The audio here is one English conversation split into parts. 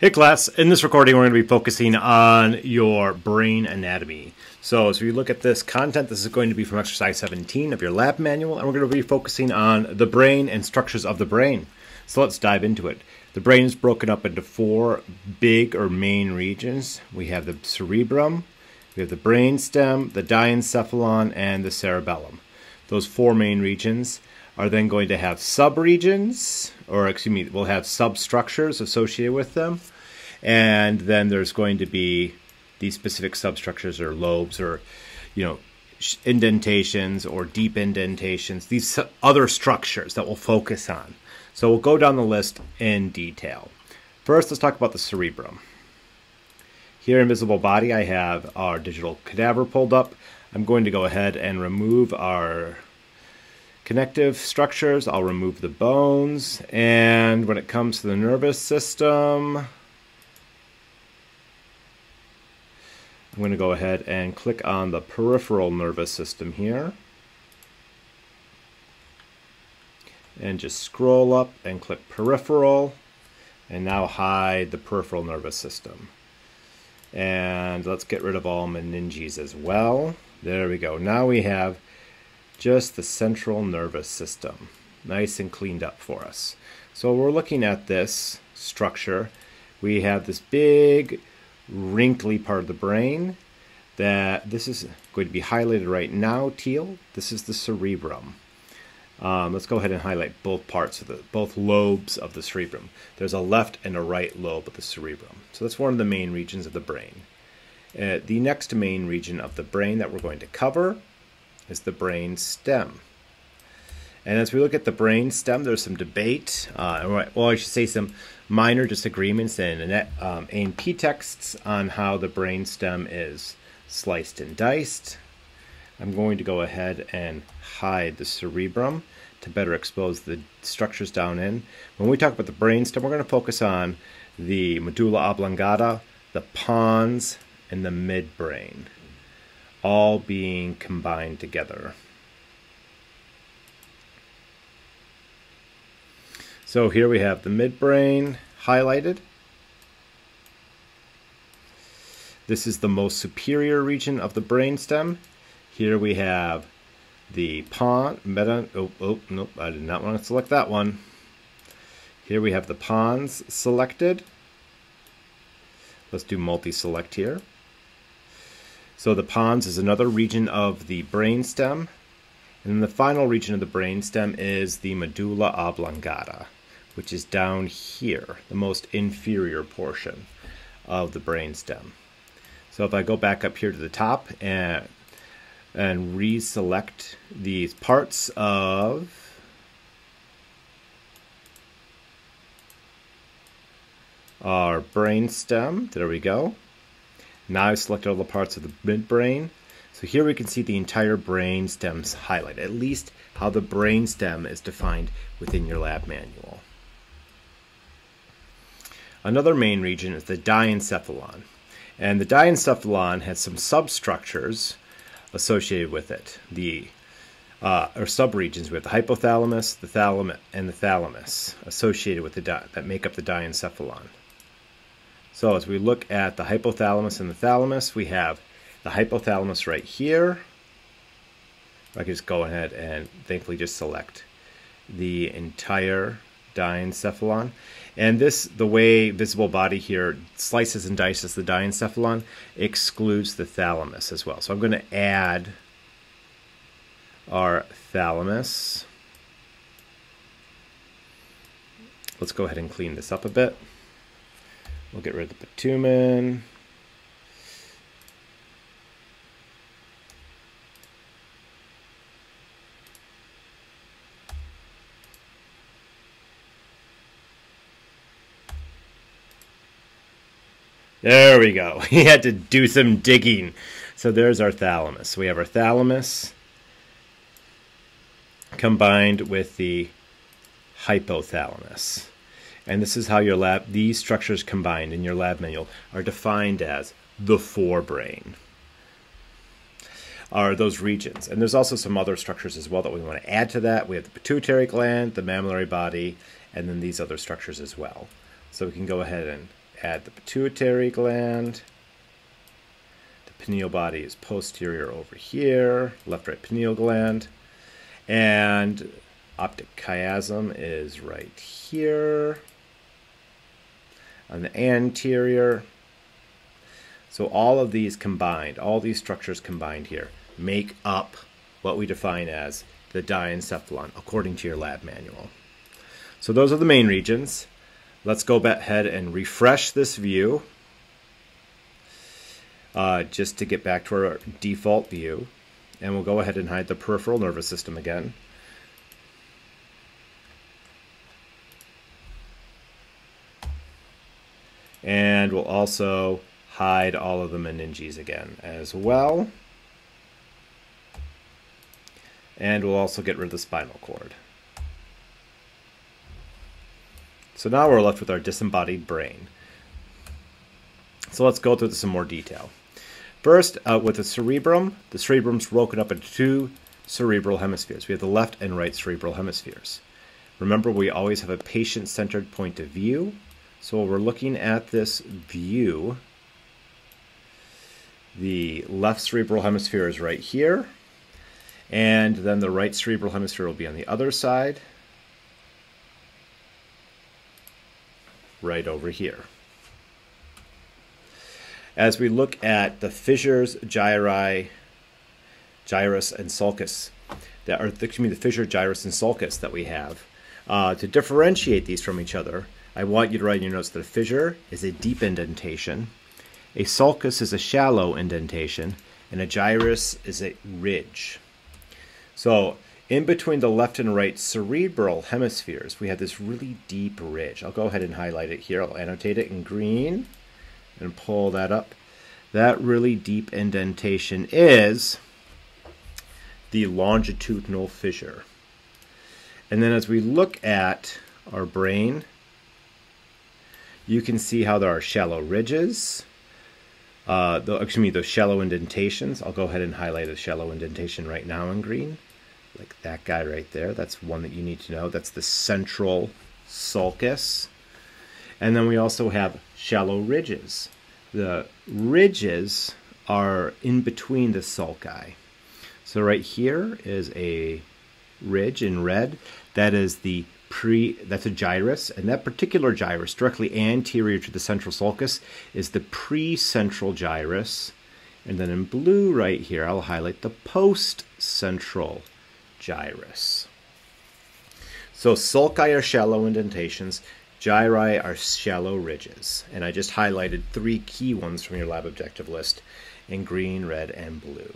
Hey class, in this recording we're going to be focusing on your brain anatomy. So as we look at this content, this is going to be from exercise 17 of your lab manual, and we're going to be focusing on the brain and structures of the brain. So let's dive into it. The brain is broken up into four big or main regions. We have the cerebrum, we have the brain stem, the diencephalon, and the cerebellum. Those four main regions are then going to have subregions, or excuse me, will have substructures associated with them. And then there's going to be these specific substructures or lobes or, you know, indentations or deep indentations, these other structures that we'll focus on. So we'll go down the list in detail. First, let's talk about the cerebrum. Here in Visible Body, I have our digital cadaver pulled up. I'm going to go ahead and remove our connective structures. I'll remove the bones. And when it comes to the nervous system, I'm going to go ahead and click on the peripheral nervous system here. And just scroll up and click peripheral. And now hide the peripheral nervous system. And let's get rid of all meninges as well. There we go. Now we have just the central nervous system. Nice and cleaned up for us. So we're looking at this structure. We have this big wrinkly part of the brain that this is going to be highlighted right now, teal. This is the cerebrum. Um, let's go ahead and highlight both parts of the both lobes of the cerebrum. There's a left and a right lobe of the cerebrum. So that's one of the main regions of the brain. Uh, the next main region of the brain that we're going to cover is the brain stem. And as we look at the brain stem, there's some debate, uh, well, I should say some minor disagreements in um, A&P texts on how the brain stem is sliced and diced. I'm going to go ahead and hide the cerebrum to better expose the structures down in. When we talk about the brain stem, we're going to focus on the medulla oblongata, the pons, and the midbrain all being combined together. So here we have the midbrain highlighted. This is the most superior region of the brainstem. Here we have the pons, meta, oh, oh, nope, I did not want to select that one. Here we have the pons selected. Let's do multi-select here. So the pons is another region of the brainstem. And the final region of the brainstem is the medulla oblongata, which is down here, the most inferior portion of the brainstem. So if I go back up here to the top and and reselect these parts of our brainstem, there we go. Now I've selected all the parts of the midbrain. So here we can see the entire brain stems highlighted, at least how the brain stem is defined within your lab manual. Another main region is the diencephalon. And the diencephalon has some substructures associated with it. The uh, or subregions We have the hypothalamus, the thalamus, and the thalamus associated with the that make up the diencephalon. So as we look at the hypothalamus and the thalamus, we have the hypothalamus right here. I can just go ahead and thankfully just select the entire diencephalon. And this, the way visible body here slices and dices the diencephalon, excludes the thalamus as well. So I'm going to add our thalamus. Let's go ahead and clean this up a bit. We'll get rid of the putamen. There we go. We had to do some digging. So there's our thalamus. We have our thalamus combined with the hypothalamus. And this is how your lab, these structures combined in your lab manual are defined as the forebrain are those regions. And there's also some other structures as well that we want to add to that. We have the pituitary gland, the mammillary body, and then these other structures as well. So we can go ahead and add the pituitary gland. The pineal body is posterior over here, left right pineal gland. And optic chiasm is right here on the anterior. So all of these combined, all these structures combined here, make up what we define as the diencephalon according to your lab manual. So those are the main regions. Let's go ahead and refresh this view uh, just to get back to our default view. And we'll go ahead and hide the peripheral nervous system again. And we'll also hide all of the meninges again as well. And we'll also get rid of the spinal cord. So now we're left with our disembodied brain. So let's go through this in more detail. First, uh, with the cerebrum, the cerebrum's broken up into two cerebral hemispheres. We have the left and right cerebral hemispheres. Remember, we always have a patient-centered point of view. So we're looking at this view. The left cerebral hemisphere is right here. And then the right cerebral hemisphere will be on the other side. Right over here. As we look at the fissures, gyri, gyrus, and sulcus, that are, excuse me, the fissure, gyrus, and sulcus that we have, uh, to differentiate these from each other, I want you to write in your notes that a fissure is a deep indentation, a sulcus is a shallow indentation, and a gyrus is a ridge. So in between the left and right cerebral hemispheres, we have this really deep ridge. I'll go ahead and highlight it here. I'll annotate it in green and pull that up. That really deep indentation is the longitudinal fissure. And then as we look at our brain, you can see how there are shallow ridges, uh, the, excuse me, those shallow indentations. I'll go ahead and highlight a shallow indentation right now in green like that guy right there. That's one that you need to know. That's the central sulcus. And then we also have shallow ridges. The ridges are in between the sulci. So right here is a ridge in red. That is the pre, that's a gyrus. And that particular gyrus, directly anterior to the central sulcus, is the pre-central gyrus. And then in blue right here, I'll highlight the post-central gyrus. So sulci are shallow indentations, gyri are shallow ridges. And I just highlighted three key ones from your lab objective list in green, red, and blue.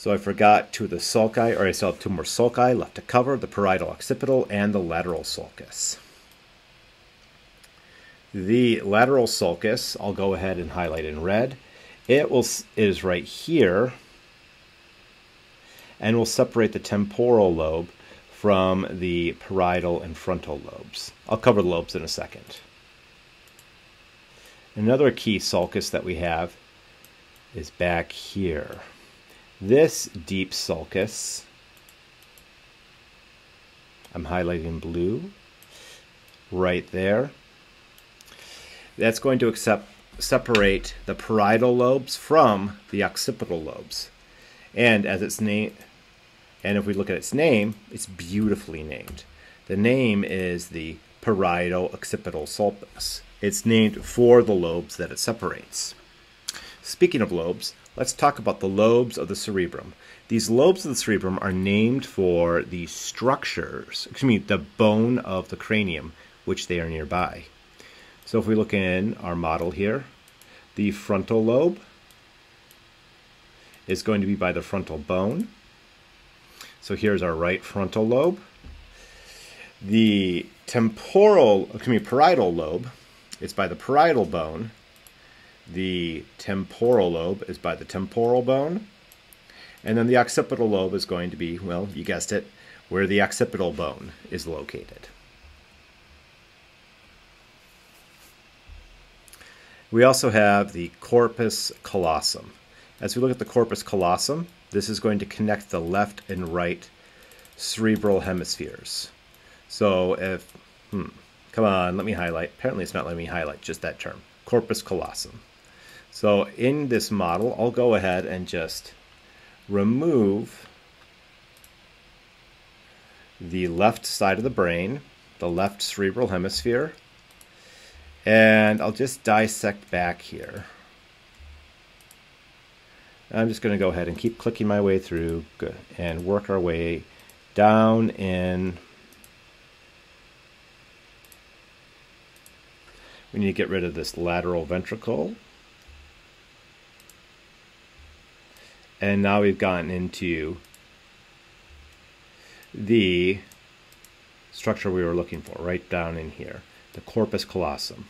So I forgot two the sulci, or I still have two more sulci left to cover, the parietal occipital and the lateral sulcus. The lateral sulcus, I'll go ahead and highlight in red. It will is right here and will separate the temporal lobe from the parietal and frontal lobes. I'll cover the lobes in a second. Another key sulcus that we have is back here. This deep sulcus, I'm highlighting blue, right there that's going to accept, separate the parietal lobes from the occipital lobes. And as its name, and if we look at its name, it's beautifully named. The name is the parieto occipital sulcus. It's named for the lobes that it separates. Speaking of lobes, let's talk about the lobes of the cerebrum. These lobes of the cerebrum are named for the structures, excuse me, the bone of the cranium, which they are nearby. So if we look in our model here, the frontal lobe is going to be by the frontal bone. So here's our right frontal lobe. The temporal, excuse me, parietal lobe is by the parietal bone. The temporal lobe is by the temporal bone. And then the occipital lobe is going to be, well, you guessed it, where the occipital bone is located. We also have the corpus callosum. As we look at the corpus callosum, this is going to connect the left and right cerebral hemispheres. So if, hmm, come on, let me highlight. Apparently it's not letting me highlight just that term, corpus callosum. So in this model, I'll go ahead and just remove the left side of the brain, the left cerebral hemisphere, and I'll just dissect back here. I'm just going to go ahead and keep clicking my way through and work our way down in. We need to get rid of this lateral ventricle. And now we've gotten into the structure we were looking for, right down in here, the corpus callosum.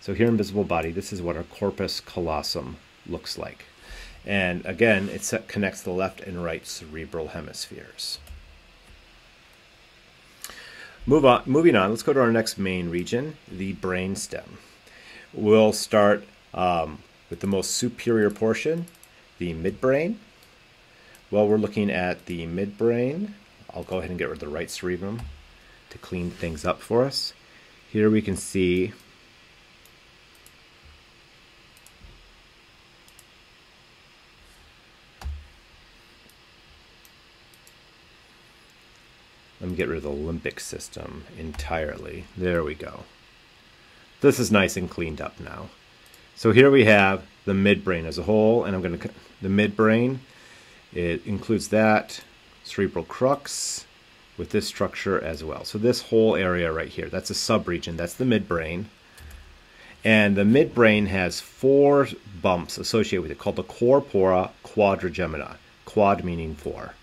So here in Visible Body, this is what our corpus callosum looks like. And again, it connects the left and right cerebral hemispheres. Move on, moving on, let's go to our next main region, the brainstem. We'll start um, with the most superior portion, the midbrain. Well, we're looking at the midbrain. I'll go ahead and get rid of the right cerebrum to clean things up for us. Here we can see Let me get rid of the limbic system entirely. There we go. This is nice and cleaned up now. So here we have the midbrain as a whole, and I'm going to the midbrain. It includes that cerebral crux with this structure as well. So this whole area right here, that's a subregion. That's the midbrain. And the midbrain has four bumps associated with it called the corpora quadrigemina. Quad meaning four.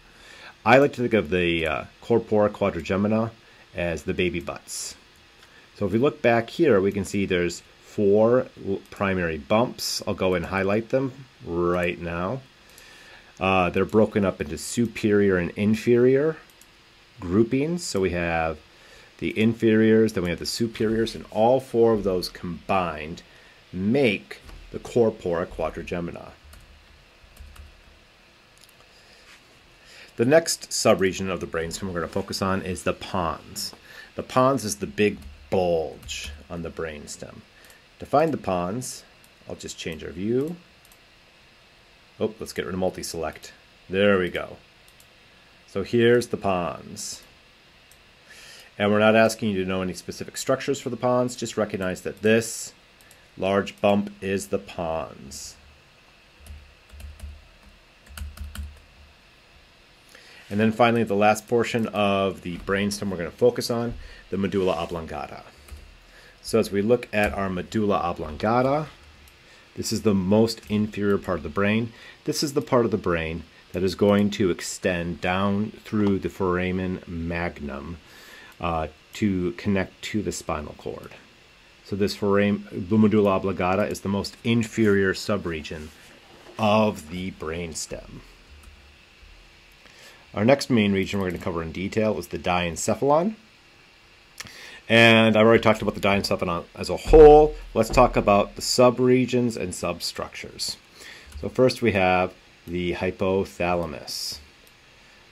I like to think of the uh, corpora quadrigemina as the baby butts. So if we look back here, we can see there's four primary bumps. I'll go and highlight them right now. Uh, they're broken up into superior and inferior groupings. So we have the inferiors, then we have the superiors, and all four of those combined make the corpora quadrigemina. The next subregion of the brainstem we're going to focus on is the pons. The pons is the big bulge on the brainstem. To find the pons, I'll just change our view. Oh, let's get rid of multi-select. There we go. So here's the pons. And we're not asking you to know any specific structures for the pons, just recognize that this large bump is the pons. And then finally, the last portion of the brainstem we're going to focus on, the medulla oblongata. So as we look at our medulla oblongata, this is the most inferior part of the brain. This is the part of the brain that is going to extend down through the foramen magnum uh, to connect to the spinal cord. So this foramen, medulla oblongata is the most inferior subregion of the brainstem. Our next main region we're going to cover in detail is the diencephalon. And I've already talked about the diencephalon as a whole. Let's talk about the subregions and substructures. So first we have the hypothalamus.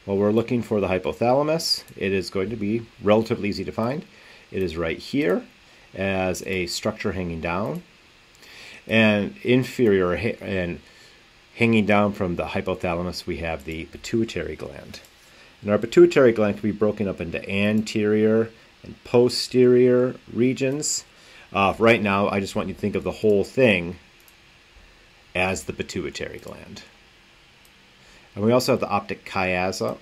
Well, we're looking for the hypothalamus. It is going to be relatively easy to find. It is right here as a structure hanging down. And inferior and Hanging down from the hypothalamus, we have the pituitary gland. And our pituitary gland can be broken up into anterior and posterior regions. Uh, right now, I just want you to think of the whole thing as the pituitary gland. And we also have the optic chiasma.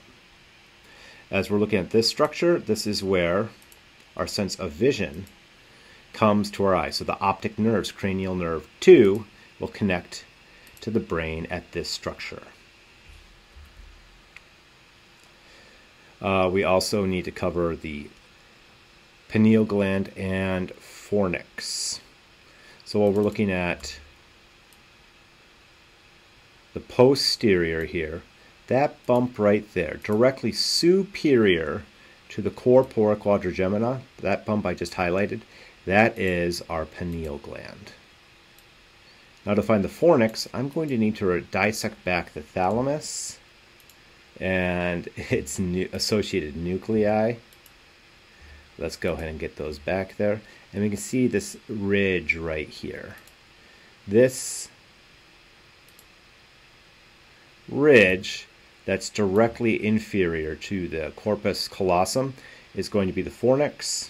As we're looking at this structure, this is where our sense of vision comes to our eye. So the optic nerves, cranial nerve 2, will connect to the brain at this structure. Uh, we also need to cover the pineal gland and fornix. So while we're looking at the posterior here, that bump right there, directly superior to the corpora quadrigemina, that bump I just highlighted, that is our pineal gland. Now to find the fornix, I'm going to need to dissect back the thalamus and its associated nuclei. Let's go ahead and get those back there. And we can see this ridge right here. This ridge that's directly inferior to the corpus callosum is going to be the fornix.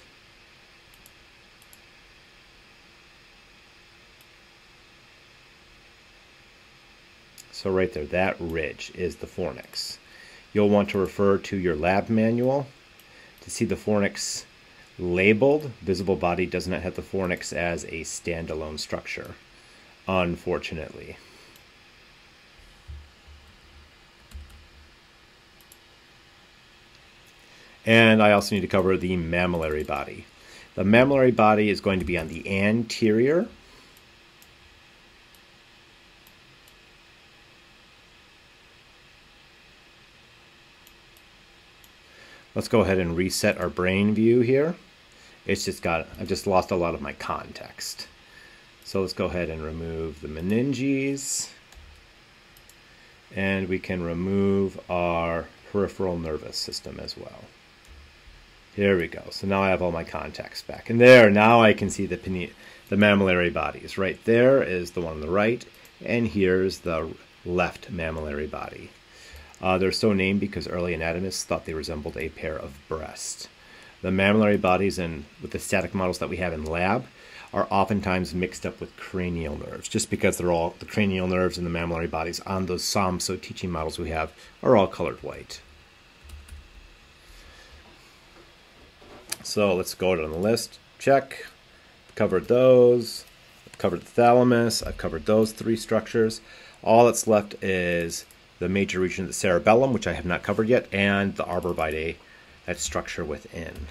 So right there, that ridge is the fornix. You'll want to refer to your lab manual to see the fornix labeled. Visible body does not have the fornix as a standalone structure, unfortunately. And I also need to cover the mammillary body. The mammillary body is going to be on the anterior. Let's go ahead and reset our brain view here. It's just got, I've just lost a lot of my context. So let's go ahead and remove the meninges. And we can remove our peripheral nervous system as well. Here we go. So now I have all my contacts back. And there, now I can see the, the mammillary bodies. Right there is the one on the right, and here's the left mammillary body. Uh, they're so named because early anatomists thought they resembled a pair of breasts. The mammillary bodies and with the static models that we have in lab are oftentimes mixed up with cranial nerves, just because they're all the cranial nerves and the mammillary bodies on those SOMSO teaching models we have are all colored white. So let's go down the list. Check. Covered those. I've covered the thalamus. I've covered those three structures. All that's left is the major region of the cerebellum, which I have not covered yet, and the arbor vitae, that structure within.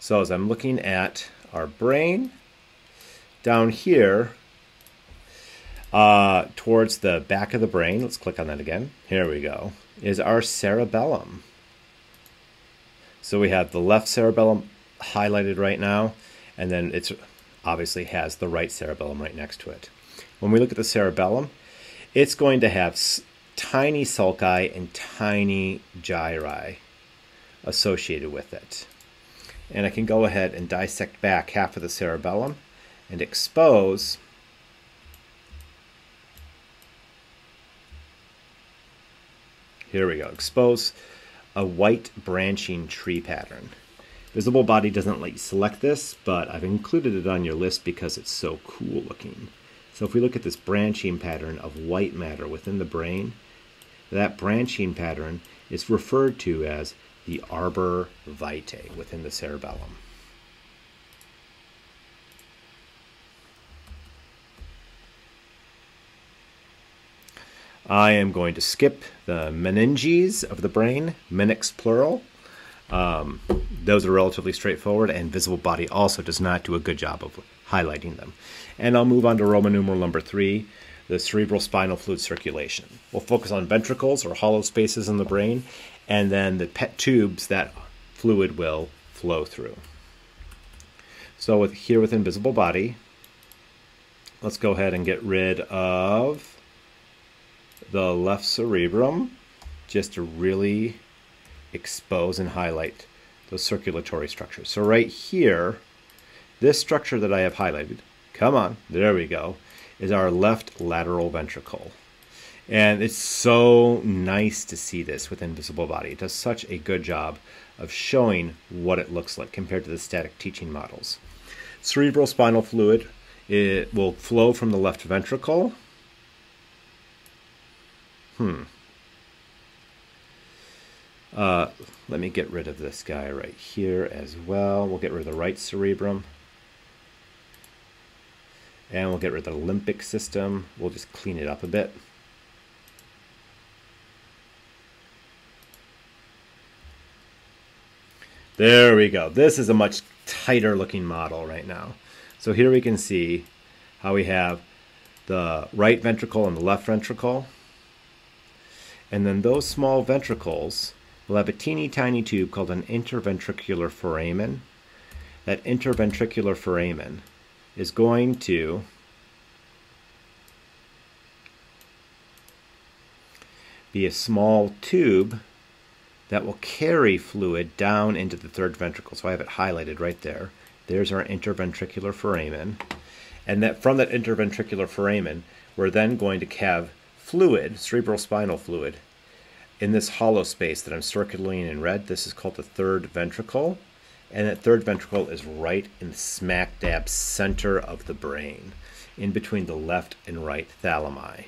So as I'm looking at our brain, down here, uh, towards the back of the brain, let's click on that again. Here we go, is our cerebellum. So we have the left cerebellum highlighted right now, and then it's obviously has the right cerebellum right next to it. When we look at the cerebellum, it's going to have tiny sulci and tiny gyri associated with it. And I can go ahead and dissect back half of the cerebellum and expose Here we go. Expose a white branching tree pattern. Visible body doesn't let you select this, but I've included it on your list because it's so cool looking. So if we look at this branching pattern of white matter within the brain, that branching pattern is referred to as the arbor vitae within the cerebellum. I am going to skip the meninges of the brain, meninx plural. Um, those are relatively straightforward, and visible body also does not do a good job of highlighting them. And I'll move on to Roman numeral number three, the cerebral spinal fluid circulation. We'll focus on ventricles or hollow spaces in the brain, and then the PET tubes that fluid will flow through. So with here with invisible body, let's go ahead and get rid of the left cerebrum just to really expose and highlight those circulatory structures. So right here, this structure that I have highlighted, come on, there we go, is our left lateral ventricle. And it's so nice to see this with Invisible Body. It does such a good job of showing what it looks like compared to the static teaching models. Cerebral spinal fluid it will flow from the left ventricle Hmm. Uh, let me get rid of this guy right here as well. We'll get rid of the right cerebrum. And we'll get rid of the limbic system. We'll just clean it up a bit. There we go. This is a much tighter looking model right now. So here we can see how we have the right ventricle and the left ventricle. And then those small ventricles will have a teeny tiny tube called an interventricular foramen. That interventricular foramen is going to be a small tube that will carry fluid down into the third ventricle. So I have it highlighted right there. There's our interventricular foramen. And that from that interventricular foramen, we're then going to have fluid, cerebral spinal fluid, in this hollow space that I'm circling in red. This is called the third ventricle. And that third ventricle is right in the smack dab center of the brain, in between the left and right thalami.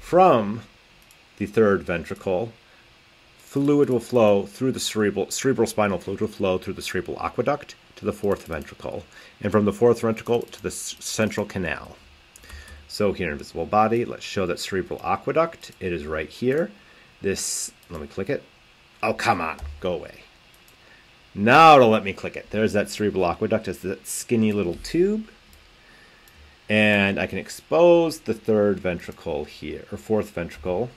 From the third ventricle, fluid will flow through the cerebral, cerebral spinal fluid will flow through the cerebral aqueduct to the fourth ventricle, and from the fourth ventricle to the central canal. So here, in Visible Body, let's show that cerebral aqueduct. It is right here. This, let me click it. Oh, come on, go away. Now it'll let me click it. There's that cerebral aqueduct. It's that skinny little tube. And I can expose the third ventricle here, or fourth ventricle.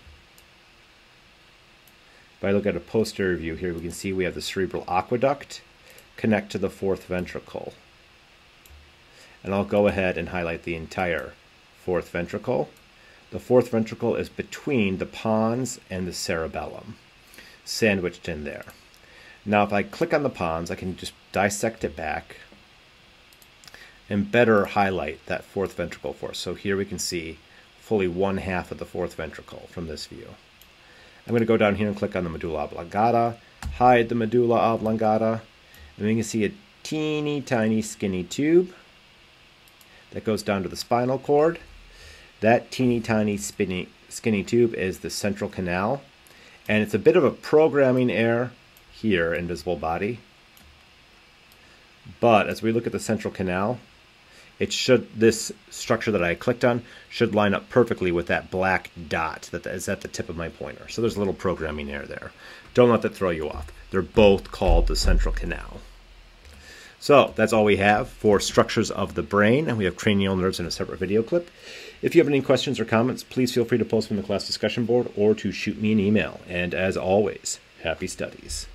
If I look at a posterior view here, we can see we have the cerebral aqueduct connect to the fourth ventricle. And I'll go ahead and highlight the entire fourth ventricle. The fourth ventricle is between the pons and the cerebellum, sandwiched in there. Now, if I click on the pons, I can just dissect it back and better highlight that fourth ventricle for us. So here we can see fully one half of the fourth ventricle from this view. I'm going to go down here and click on the medulla oblongata, hide the medulla oblongata, and we can see a teeny tiny skinny tube that goes down to the spinal cord. That teeny tiny spinny, skinny tube is the central canal, and it's a bit of a programming error here, in Visible Body. But as we look at the central canal, it should this structure that I clicked on should line up perfectly with that black dot that is at the tip of my pointer. So there's a little programming error there. Don't let that throw you off. They're both called the central canal. So that's all we have for structures of the brain, and we have cranial nerves in a separate video clip. If you have any questions or comments, please feel free to post them in the class discussion board or to shoot me an email. And as always, happy studies.